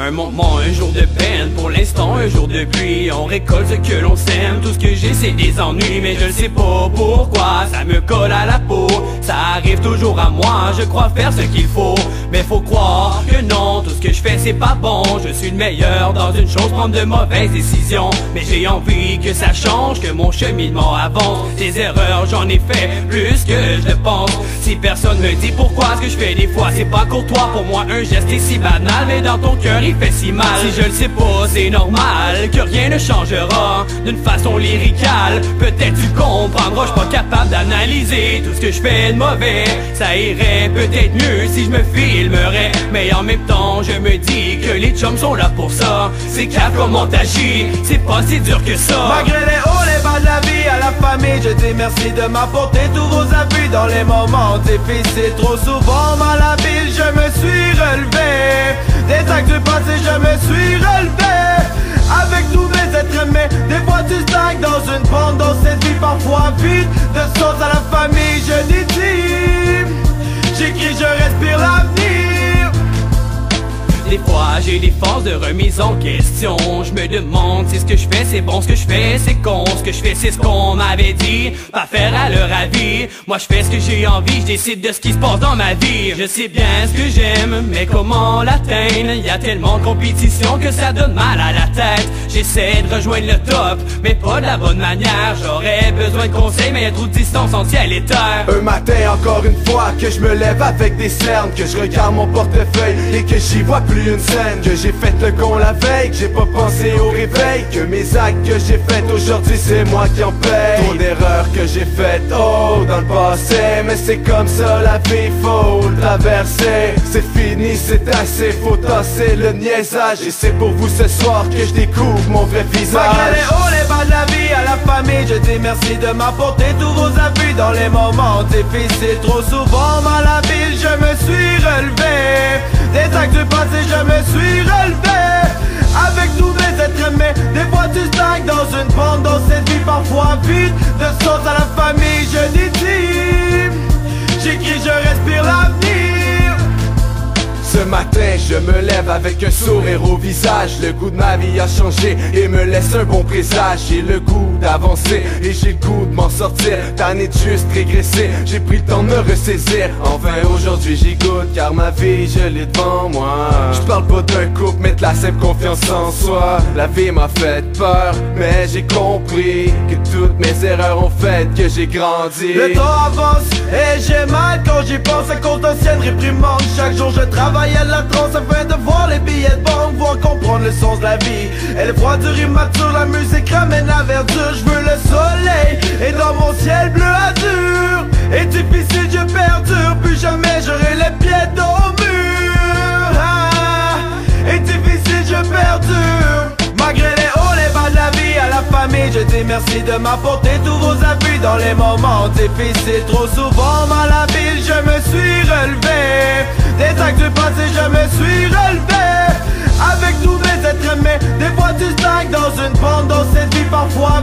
Un moment, un jour de peine, pour l'instant un jour de pluie On récolte ce que l'on sème, tout ce que j'ai c'est des ennuis Mais je ne sais pas pourquoi, ça me colle à la peau. Ça arrive toujours à moi, je crois faire ce qu'il faut. Mais faut croire que non, tout ce que je fais c'est pas bon. Je suis le meilleur dans une chose, prendre de mauvaises décisions. Mais j'ai envie que ça change, que mon cheminement avance. Des erreurs j'en ai fait plus que je le pense. Si personne me dit pourquoi ce que je fais des fois c'est pas courtois Pour moi un geste est si banal, mais dans ton cœur fait si mal. Si je le sais pas, c'est normal Que rien ne changera. D'une façon lyricale Peut-être tu comprendras, je suis pas capable d'analyser Tout ce que je fais de mauvais. Ça irait peut-être mieux si je me filmerais. Mais en même temps, je me dis que les chums sont là pour ça. C'est calme comment t'agis, c'est pas si dur que ça. Malgré les hauts, les bas de la vie, à la famille Je dis merci de m'apporter tous vos appuis. Dans les moments difficiles, trop souvent malhabile Je me suis relevé des forces de remise en question. Je me demande si ce que je fais c'est bon. Ce que je fais c'est con. Ce que je fais c'est ce qu'on m'avait dit. Pas faire à leur avis. Moi je fais ce que j'ai envie. Je décide de ce qui se passe dans ma vie. Je sais bien ce que j'aime Mais comment l'atteindre? Y a tellement de compétition que ça donne mal à la tête J'essaie de rejoindre le top Mais pas de la bonne manière. J'aurais besoin de conseils Mais y a trop de distance entre ciel et terre. Un matin encore une fois Que je me lève avec des cernes Que je regarde mon portefeuille Et que j'y vois plus une scène. Que j'ai fait le con la veille Que j'ai pas pensé au réveil Que mes actes que j'ai fait aujourd'hui c'est moi qui en paye. Trop d'erreurs que j'ai faites oh dans le passé Mais c'est comme ça la vie faut le traverser. C'est fini c'est assez faut tasser le niaisage Et c'est pour vous ce soir que je découvre vrai visage. Malgré les hauts les bas de la vie à la famille. Je dis merci de m'apporter tous vos appuis. Dans les moments difficiles Trop souvent malhabile je me suis relevé. Des actes du passé je me suis relevé. Avec tous mes êtres aimés Des fois tu stagnes dans une bande Dans cette vie parfois vide. De sens à la famille je me lève avec un sourire au visage. Le goût de ma vie a changé et me laisse un bon présage. J'ai le goût d'avancer et j'ai le goût de m'en sortir. Tanné de juste régresser, j'ai pris le temps de me ressaisir. Enfin, aujourd'hui j'y goûte car ma vie je l'ai devant moi. Je parle pas d'un couple, mais de la simple confiance en soi. La vie m'a fait peur, mais j'ai compris que toutes mes erreurs ont fait que j'ai grandi. Le temps avance et j'ai mal quand j'y pense à cause d'anciennes réprimandes. Chaque jour je travaille à la transe afin de voir les billets de banque, voir comprendre le sens de la vie. Et le froid du immature, la musique ramène la verdure. Je veux le soleil et dans mon ciel bleu azur. Et difficile, je perdure, plus jamais j'aurai les pieds dans le mur. Ah, et difficile, je perdure. Malgré les hauts, les bas de la vie à la famille, je dis merci de m'apporter tous vos appuis dans les moments difficiles. Trop souvent malhabile, je me suis relevé du passé, je me suis relevé Avec tous mes êtres aimés, des fois tu stagnes dans une bande dans cette vie parfois.